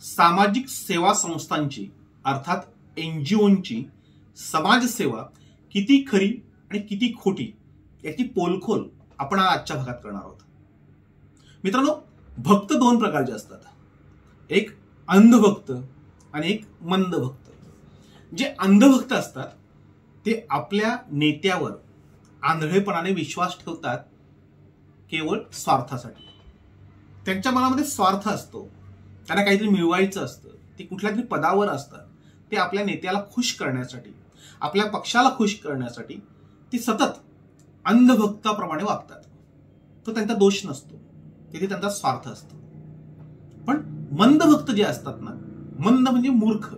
सामाजिक सेवा संस्थांची अर्थात एनजीओची समाजसेवा किती खरी आणि किती खोटी याची पोलखोल आपण आजच्या भागात करणार आहोत. मित्रांनो भक्त दोन प्रकारचे असतात. एक अंधभक्त आणि एक मंद भक्त जे अंधभक्त असतात ते आपल्या नेत्यावर आंधळेपणाने विश्वास ठेवतात केवळ स्वार्थासाठी. त्यांच्या मनामध्ये स्वार्थ असतो. त्यांना काहीतरी मिळवायचं असतं. ते कुठल्या तरी पदावर असतात. ते आपल्या नेत्याला खुश करण्यासाठी आपल्या पक्षाला खुश करण्यासाठी ती सतत अंधभक्ताप्रमाणे वागतात. तो त्यांचा दोष नसतो. तिथे त्यांचा स्वार्थ असतो. पण मंदभक्त जे असतात ना मंद म्हणजे मूर्ख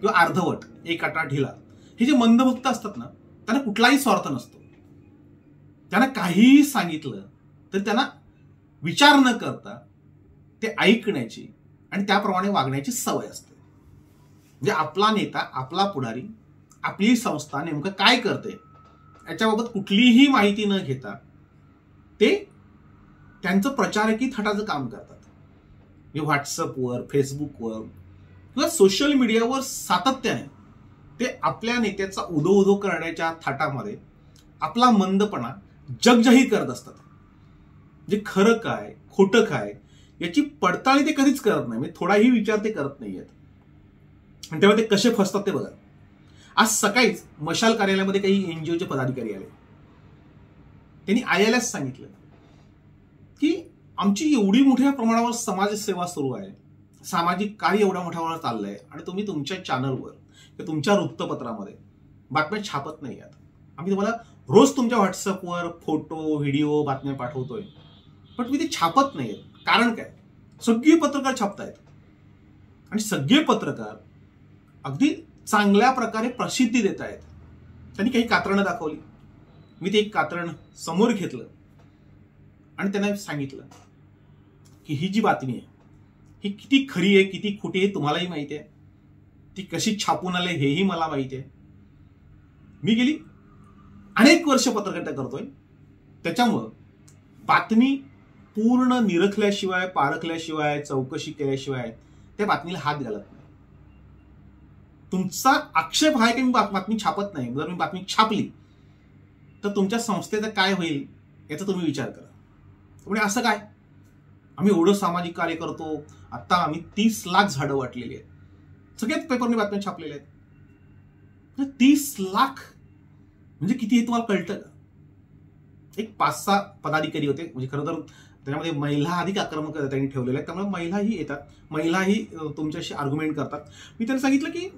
किंवा अर्धवट एक आटा ढिला हे जे मंदभक्त असतात ना त्यांना कुठलाही स्वार्थ नसतो. त्यांना काहीही सांगितलं तर त्यांना विचार न करता ते ऐकण्याची आणि त्याप्रमाणे वागण्याची सवय असते. म्हणजे आपला नेता आपला पुढारी आपली संस्था नेमकं काय करते याच्याबाबत कुठलीही माहिती न घेता ते त्यांचं प्रचारकी थटाचं काम करतात. म्हणजे व्हॉट्सअपवर फेसबुकवर किंवा सोशल मीडियावर सातत्याने ते आपल्या नेत्याचा उदो उदो करण्याच्या थाटामध्ये आपला मंदपणा जगजही करत असतात. जे खरं काय खोटं काय याची पडताळी ते कधीच करत नाही. म्हणजे थोडाही विचार ते करत नाही आहेत आणि तेव्हा ते कसे फसतात ते बघा. आज सकाळीच मशाल कार्यालयामध्ये काही एनजीओचे पदाधिकारी आले. त्यांनी आयालाच सांगितलं की आमची एवढी मोठ्या प्रमाणावर समाजसेवा सुरू आहे. सामाजिक कार्य एवढ्या मोठ्या प्रमाणात आहे आणि तुम्ही तुमच्या चॅनलवर किंवा तुमच्या वृत्तपत्रामध्ये बातम्या छापत नाही आहात. आम्ही तुम्हाला रोज तुमच्या व्हॉट्सअपवर फोटो व्हिडिओ बातम्या पाठवतोय. पण तुम्ही ते छापत नाही आहेत कारण काय? सगळे पत्रकार छापतायत. आणि सगळे पत्रकार अगदी चांगल्या प्रकारे प्रसिद्धी देत आहेत त्यांनी काही कात्रणं दाखवली. मी ते एक कात्रण समोर घेतलं. आणि त्यांना सांगितलं की ही जी बातमी आहे ही किती खरी आहे किती खोटी आहे तुम्हालाही माहिती आहे. ती कशी छापून आले हेही मला माहिती आहे. मी गेली अनेक वर्ष पत्रकारिता करतोय. त्याच्यामुळं बातमी पूर्ण निरखल्याशिवाय पारखल्याशिवाय चौकशी केल्याशिवाय त्या बातमीला हात घालत नाही. तुमचा आक्षेप आहे की मी बातमी छापत नाही? जर मी बातमी छापली तर तुमच्या संस्थेचं काय होईल याचा तुम्ही विचार करा. म्हणजे असं काय? आम्ही एवढं सामाजिक कार्य करतो आत्ता आम्ही तीस लाख झाडं वाटलेली आहेत. सगळ्याच पेपरने बातम्या छापलेल्या आहेत. म्हणजे तीस लाख म्हणजे किती हे तुम्हाला कळतं का? एक पाच सहा पदाधिकारी होते. म्हणजे खरं तर त्याच्यामध्ये महिला अधिक आक्रमक त्यांनी ठेवलेल्या आहेत. त्यामुळे महिलाही येतात. महिलाही तुमच्याशी आर्ग्युमेंट करतात. मी त्यांना सांगितलं की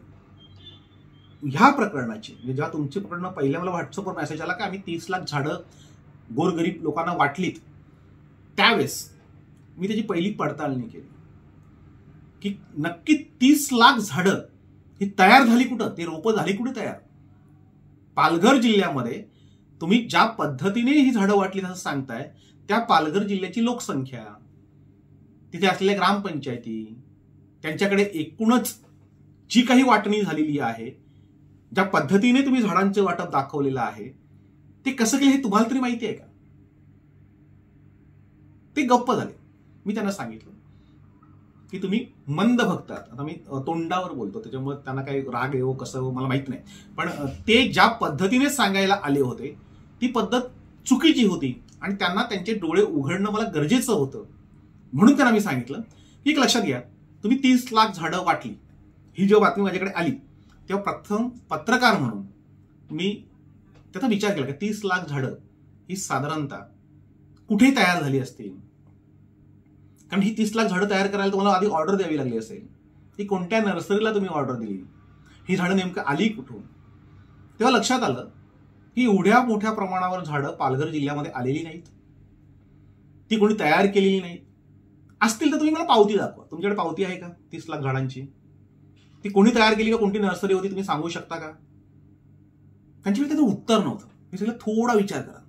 ह्या प्रकरणाची म्हणजे जेव्हा तुमची प्रकरणं पहिल्या मला व्हॉट्सअपवर मेसेज आला की आम्ही तीस लाख झाडं गोरगरीब लोकांना वाटलीत. त्यावेळेस मी त्याची पहिली पडताळणी केली. की नक्की तीस लाख झाडं ही तयार झाली कुठं? ते रोपं झाली कुठे तयार? पालघर जिल्ह्यामध्ये तुम्ही ज्या पद्धतीने ही झाडं वाटली असं सांगताय त्या पालघर जिल्ह्याची लोकसंख्या तिथे असलेल्या ग्रामपंचायती त्यांच्याकडे एकूणच जी काही वाटणी झालेली आहे ज्या पद्धतीने तुम्ही झाडांचं वाटप दाखवलेलं आहे ते कसं केलं हे तुम्हाला तरी माहिती आहे का? ते गप्प झाले. मी त्यांना सांगितलं की तुम्ही मंद भक्तात. आता मी तोंडावर बोलतो त्याच्यामुळे त्यांना काही राग येवो हो, कसं हो, मला माहीत नाही. पण ते ज्या पद्धतीने सांगायला आले होते ती पद्धत चुकीची होती. आणि त्यांना त्यांचे डोळे उघडणं मला गरजेचं होतं. म्हणून त्यांना मी सांगितलं की एक लक्षात घ्या तुम्ही तीस लाख झाडं वाटली. ही जेव्हा बातमी माझ्याकडे आली तेव्हा प्रथम पत्रकार म्हणून मी त्याचा विचार केला की तीस लाख झाडं ही साधारणतः कुठे तयार झाली असतील? कारण ही तीस लाख झाडं तयार करायला तुम्हाला आधी ऑर्डर द्यावी लागली असेल. ती कोणत्या नर्सरीला तुम्ही ऑर्डर दिली? ही झाडं नेमकं आली कुठून? तेव्हा लक्षात आलं ही एवढ्या मोठ्या प्रमाणावर झाडं पालघर जिल्ह्यामध्ये आलेली नाहीत. ती कोणी तयार केलेली नाही असतील तर तुम्ही मला पावती दाखवा. तुमच्याकडे पावती आहे का? तीस लाख झाडांची. ती कोणी तयार केली का? कोणती नर्सरी होती तुम्ही सांगू शकता का? त्यांच्याकडे त्याचं उत्तर नव्हतं. मी सगळं थोडा विचार करा.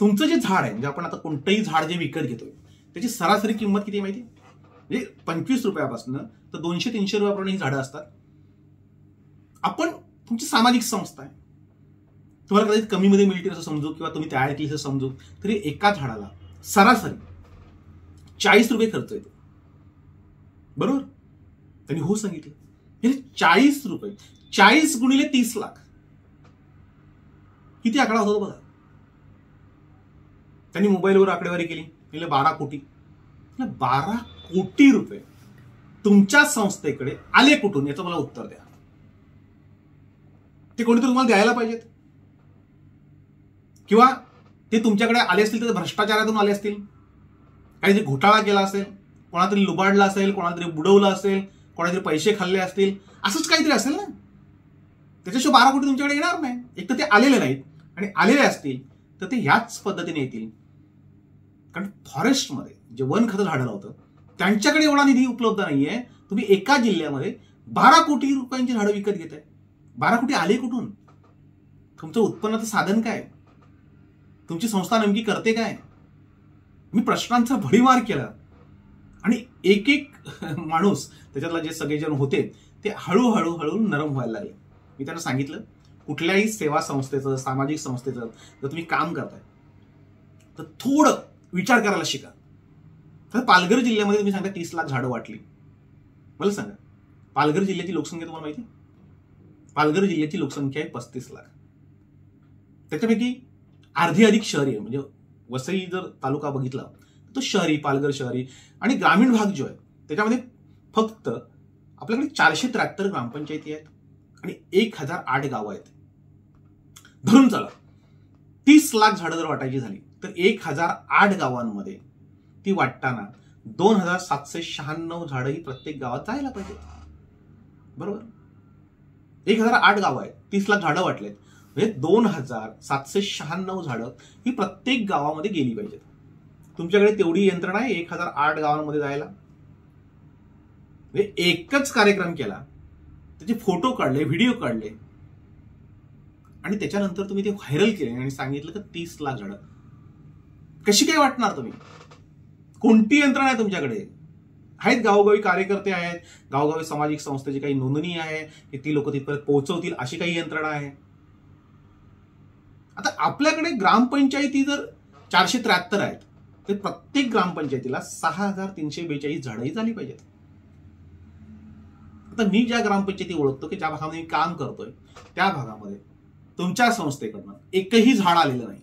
तुमचं जे झाड आहे म्हणजे आपण आता कोणतंही झाड जे विकत घेतोय त्याची सरासरी किंमत किती माहिती? म्हणजे पंचवीस रुपयापासून तर दोनशे तीनशे रुपयापर्यंत ही झाडं असतात. आपण तुमची सामाजिक संस्था आहे. तुम्हाला कदाचित कमीमध्ये मिळतील असं समजू किंवा तुम्ही तयार केली असं समजू तरी एका झाडाला सरासरी चाळीस रुपये खर्च येतो. बरोबर? त्यांनी हो सांगितलं. म्हणजे चाळीस रुपये चाळीस गुणिले तीस लाख. किती आकडा होता बघा. त्यांनी मोबाईलवर आकडेवारी केली. म्हणजे बारा कोटी. बारा कोटी रुपये. तुमच्या संस्थेकडे आले कुठून? याचं मला उत्तर द्या. ते कोणीतरी तुम्हाला द्यायला पाहिजेत. किंवा ते तुमच्याकडे आले असतील तर भ्रष्टाचारातून आले असतील. काहीतरी घोटाळा केला असेल कोणातरी लुबाडला असेल कोणातरी बुडवलं असेल कोणातरी पैसे खाल्ले असतील असंच काहीतरी असेल ना? त्याच्याशिवाय बारा कोटी तुमच्याकडे येणार नाही. एक तर ते आलेले नाहीत आणि आलेले असतील तर ते ह्याच पद्धतीने येतील. कारण फॉरेस्टमध्ये जे वन खातं झाडं होतं त्यांच्याकडे एवढा निधी उपलब्ध नाही आहे तुम्ही एका जिल्ह्यामध्ये बारा कोटी रुपयांची झाडं विकत घेत आहे बारा कोटी आले कुठून? तुमचं उत्पन्नाचं साधन काय? तुमची संस्था नेमकी करते काय? मी प्रश्नांचा भडीमार केला. आणि एक एक माणूस त्याच्यातला जे सगळेजण होते ते हळूहळू हळू नरम व्हायला लागले. मी त्यांना सांगितलं कुठल्याही सेवा संस्थेचं सामाजिक संस्थेचं जर तुम्ही काम करताय तर थोडं विचार करायला शिका. तर पालघर जिल्ह्यामध्ये तुम्ही सांगता तीस लाख झाडं वाटली. मला सांगा पालघर जिल्ह्याची लोकसंख्या तुम्हाला माहिती पालघर जिल्ह्याची लोकसंख्या आहे पस्तीस लाख. त्याच्यापैकी अर्धी अधिक शहरी आहे. म्हणजे वसई जर तालुका बघितला तो शहरी पालघर शहरी आणि ग्रामीण भाग जो आहे त्याच्यामध्ये फक्त आपल्याकडे चारशे त्र्याहत्तर ग्रामपंचायती आहेत आणि एक हजार आठ गावं आहेत. धरून चला. तीस लाख झाडं जर वाटायची झाली तर एक हजार आठ गावांमध्ये ती वाटताना दोन हजार सातशे शहाण्णव झाडं ही प्रत्येक गावात जायला पाहिजे बरोबर? एक हजार आठ गावं आहेत. तीस लाख झाडं वाटलेत. म्हणजे दोन हजार सातशे शहाण्णव झाडं ही प्रत्येक गावामध्ये गेली पाहिजेत. तुमच्याकडे तेवढी यंत्रणा आहे एक हजार आठ गावांमध्ये जायला? म्हणजे एकच कार्यक्रम केला त्याचे फोटो काढले व्हिडिओ काढले आणि त्याच्यानंतर तुम्ही ते व्हायरल केले आणि सांगितलं की तीस लाख झाडं. कशी काय वाटणार तुम्ही? कोणती यंत्रणा आहे तुमच्याकडे? आहेत गावोगावी कार्यकर्ते आहेत गावोगावी सामाजिक संस्थेची काही नोंदणी आहे की ती लोक तिथपर्यंत पोहोचवतील अशी काही यंत्रणा आहे? आता आपल्याकडे ग्रामपंचायती जर चारशे त्र्याहत्तर आहेत तर प्रत्येक ग्रामपंचायतीला सहा हजार तीनशे बेचाळीस झाडंही झाली पाहिजेत. आता मी ज्या ग्रामपंचायती ओळखतो की ज्या भागामध्ये मी काम करतोय त्या भागामध्ये तुमच्या संस्थेकडनं एकही झाड आलेलं नाही.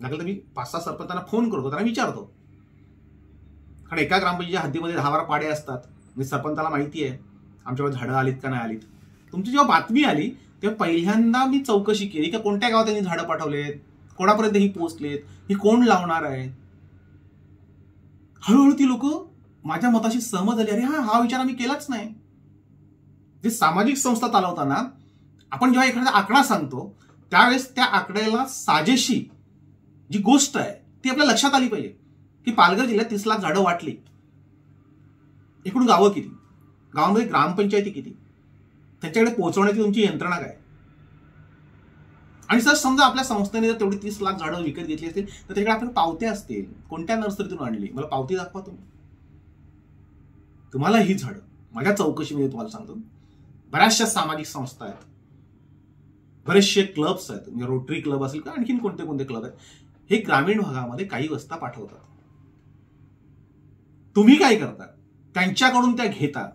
लागलं तर मी पाच सहा सरपंचांना फोन करतो त्यांना विचारतो. कारण एका ग्रामपंचायतीच्या हद्दीमध्ये दहा बारा पाडे असतात. म्हणजे सरपंचाला माहिती आहे आमच्याकडे झाडं आलीत का नाही आलीत. तुमची जेव्हा बातमी आली तेव्हा पहिल्यांदा मी चौकशी केली की कोणत्या गावात त्यांनी झाडं पाठवलेत कोणापर्यंत ही पोचलेत ही कोण लावणार आहे? हळूहळू ती लोक माझ्या मताशी सहमत झाली. अरे हा हा विचार आम्ही केलाच नाही. जे सामाजिक संस्था चालवताना आपण जेव्हा एखादा आकडा सांगतो त्यावेळेस त्या आकड्याला साजेशी जी गोष्ट आहे ती आपल्या लक्षात आली पाहिजे. की पालघर जिल्ह्यात तीस लाख झाडं वाटली. एकूण गावं किती? गावामध्ये ग्रामपंचायती किती? त्यांच्याकडे पोहोचवण्याची तुमची यंत्रणा काय? आणि सर समजा आपल्या संस्थेने जर तेवढी तीस लाख झाडं विकत घेतली असतील तर त्याच्याकडे आपल्याला पावत्या असतील. कोणत्या नर्सरीतून आणली? मला पावती दाखवा तुम्ही. तुम्हाला ही झाडं. माझ्या चौकशीमध्ये तुम्हाला सांगतो. बऱ्याचशा सामाजिक संस्था आहेत. बरेचसे क्लब्स आहेत. म्हणजे रोटरी क्लब असेल का आणखीन कोणते कोणते क्लब आहेत. हे ग्रामीण भागामध्ये काही वस्ता पाठवतात. तुम्ही काय करता? त्यांच्याकडून त्या घेता.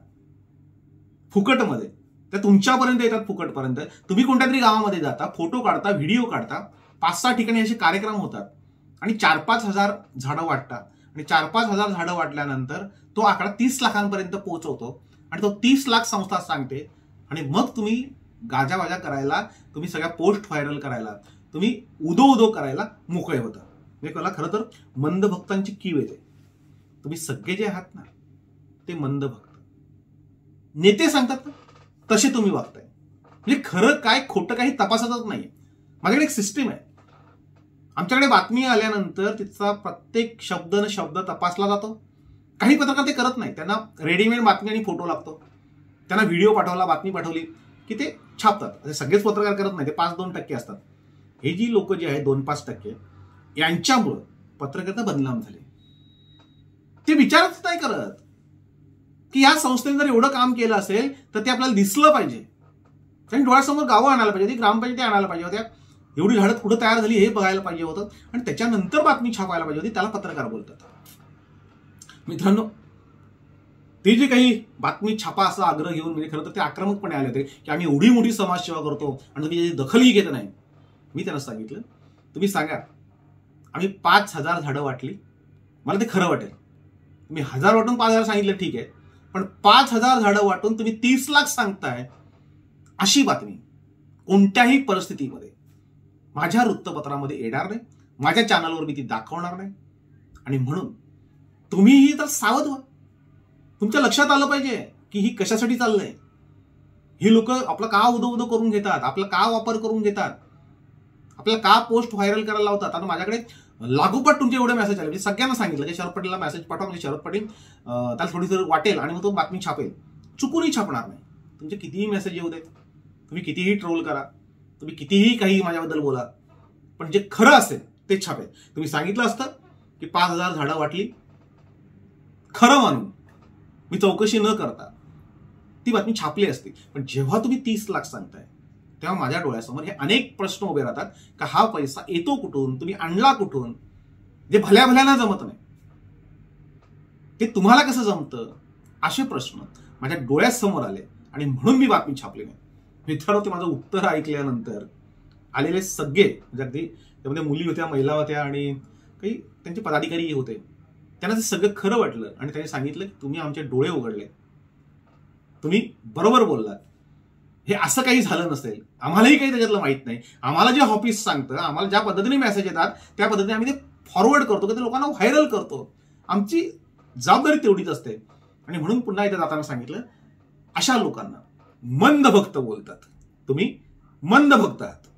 फुकटमध्ये. त्या तुमच्यापर्यंत येतात फुकटपर्यंत. तुम्ही कोणत्या तरी गावामध्ये जाता फोटो काढता व्हिडिओ काढता पाच सहा ठिकाणी असे कार्यक्रम होतात. आणि चार पाच हजार झाडं वाटतात. आणि चार पाच हजार झाडं वाटल्यानंतर तो आकडा तीस लाखांपर्यंत पोहोचवतो. आणि तो तीस लाख संस्था सांगते. आणि मग तुम्ही गाजावाजा करायला तुम्ही सगळ्या पोस्ट व्हायरल करायला तुम्ही उदो उदो करायला मोकळे होता. म्हणजे कला खरं तर मंद भक्तांची कीव येते. तुम्ही सगळे जे आहात ना ते मंद भक्त नेते सांगतात ना तसे तुम्ही वागताय? म्हणजे खरं काय खोटं काही तपासतच नाही माझ्याकडे एक सिस्टीम आहे. आमच्याकडे बातमी आल्यानंतर तिचा प्रत्येक शब्द न शब्द तपासला जातो. काही पत्रकार ते करत नाही त्यांना रेडीमेड बातमी आणि फोटो लागतो. त्यांना व्हिडिओ पाठवला बातमी पाठवली की ते छापतात. असे सगळेच पत्रकार करत नाही ते पाच दोन टक्के असतात. हे जी लोक जे आहेत दोन पाच टक्के यांच्यामुळं पत्रकारिता बदनाम झाले. ते विचारच नाही करत. की या संस्थेने जर एवढं काम केलं असेल तर ते आपल्याला दिसलं पाहिजे. कारण डोळ्यासमोर गावं आणायला पाहिजे ती ग्रामपंचायती आणायला पाहिजे होत्या. एवढी झाडं कुठं तयार झाली हे बघायला पाहिजे होतं. आणि त्याच्यानंतर बातमी छापायला पाहिजे होती त्याला पत्रकार बोलतात. मित्रांनो ते जे काही बातमी छापा असा आग्रह घेऊन म्हणजे खरं तर ते आक्रमकपणे आले होते की आम्ही एवढी मोठी समाजसेवा करतो आणि तुम्ही त्याची दखलही घेत नाही. मी त्यांना सांगितलं तुम्ही सांगा आम्ही पाच हजार झाडं वाटली. मला ते खरं वाटेल. तुम्ही हजार वाटून पाच हजार सांगितलं ठीक आहे. पण पाच हजार झाडं वाटून तुम्ही तीस लाख सांगताय अशी बातमी कोणत्याही परिस्थितीमध्ये माझ्या वृत्तपत्रामध्ये येणार नाही माझ्या चॅनलवर मी ती दाखवणार नाही. आणि म्हणून तुम्हीही तर सावध व्हा. तुमच्या लक्षात आलं पाहिजे की ही कशासाठी चाललंय. ही लोक आपलं का उदो उदो करून घेतात? आपला का वापर करून घेतात? आपल्याला का पोस्ट व्हायरल करायला लावतात? आता माझ्याकडे लागोपाठ तुमचे एवढे मेसेज आले. म्हणजे सगळ्यांना सांगितलं की शरद पटेलला मेसेज पाठवा म्हणजे शरद पटेल त्याला थोडी जर वाटेल आणि मग तो बातमी छापेल. चुकूनही छापणार नाही. तुमचे कितीही मेसेज येऊ देत तुम्ही कितीही ट्रोल करा तुम्ही कितीही काही माझ्याबद्दल बोला पण जे खरं असेल ते छापेल. तुम्ही सांगितलं असतं की पाच हजार झाडं वाटली. खरं मानून मी चौकशी न करता ती बातमी छापली असती. पण जेव्हा तुम्ही तीस लाख सांगताय तेव्हा माझ्या डोळ्यासमोर हे अनेक प्रश्न उभे राहतात का हा पैसा येतो कुठून तुम्ही आणला कुठून? जे भल्या भल्याना जमत नाही. ते तुम्हाला कसं जमतं? असे प्रश्न माझ्या डोळ्यासमोर आले आणि म्हणून मी बातमी छापली नाही. मित्रांनो ते माझं उत्तर ऐकल्यानंतर आलेले सगळे म्हणजे अगदी त्यामध्ये मुली होत्या महिला होत्या आणि काही त्यांचे पदाधिकारीही होते त्यांना ते सगळं खरं वाटलं आणि त्यांनी सांगितलं की तुम्ही आमचे डोळे उघडले. तुम्ही बरोबर बोललात. हे असं काही झालं नसेल. आम्हालाही काही त्याच्यातलं माहीत नाही. आम्हाला जे ऑफिस सांगतं आम्हाला ज्या पद्धतीने मेसेज येतात त्या पद्धतीने आम्ही ते फॉरवर्ड करतो की ते लोकांना व्हायरल करतो. आमची जबाबदारी तेवढीच असते. आणि म्हणून पुन्हा एकदा जाताना सांगितलं अशा लोकांना मंद भक्त बोलतात. तुम्ही मंद भक्त आहात.